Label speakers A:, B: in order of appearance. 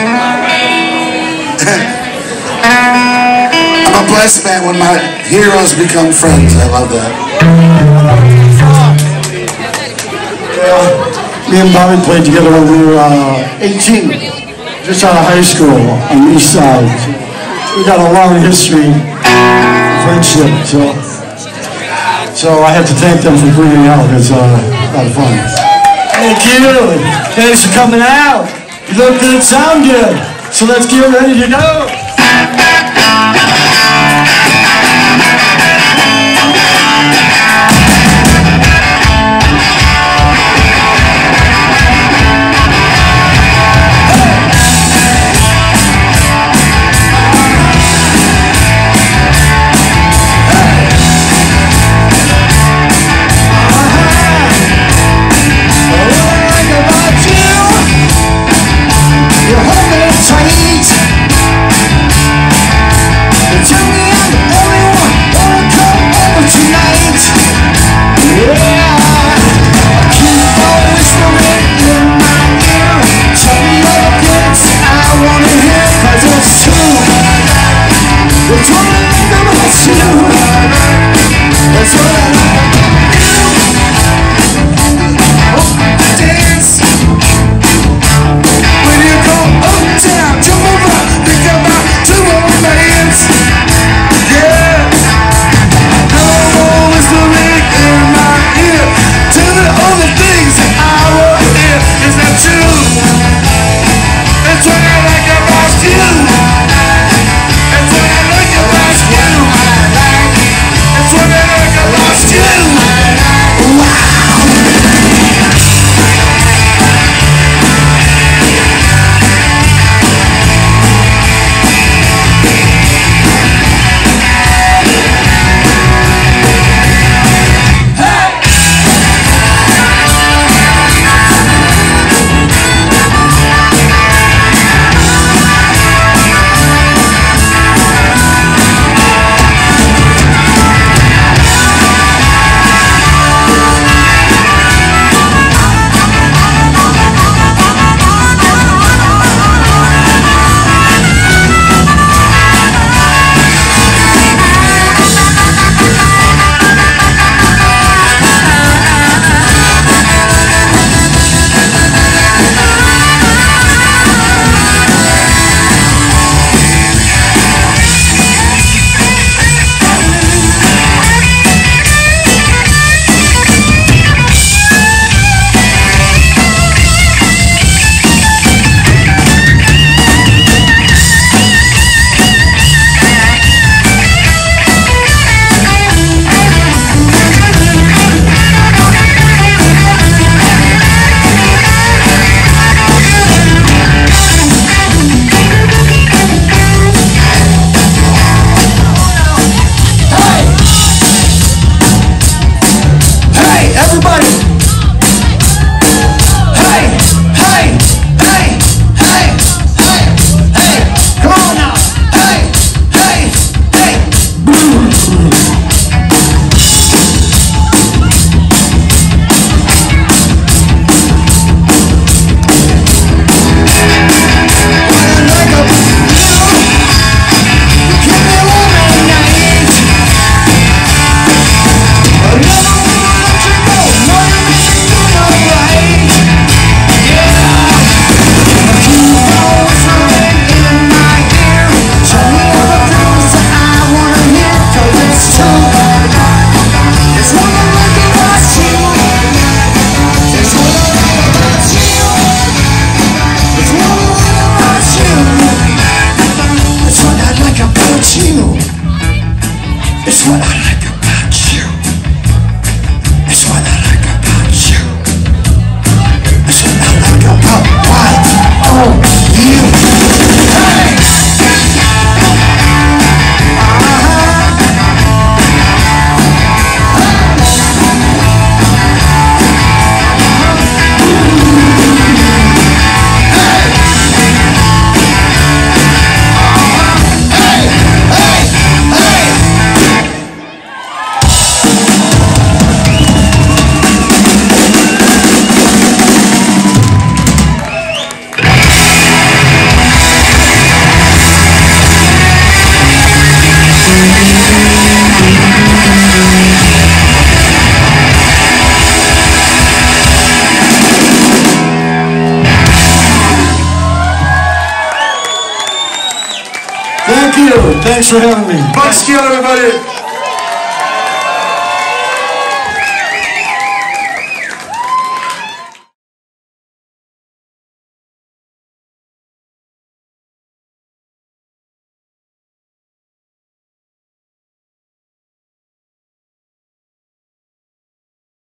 A: I'm a blessed man when my heroes become friends. I love that.
B: Me and Bobby played together when we were uh, 18, just out of high school on the east side. We got a long history friendship, so so I have to thank them for bringing me out. It's uh, a lot of fun. Thank you. Thanks for coming out. Look good, sound good. So let's get ready to go. What? Thanks for having me.
A: Mike Skill, everybody.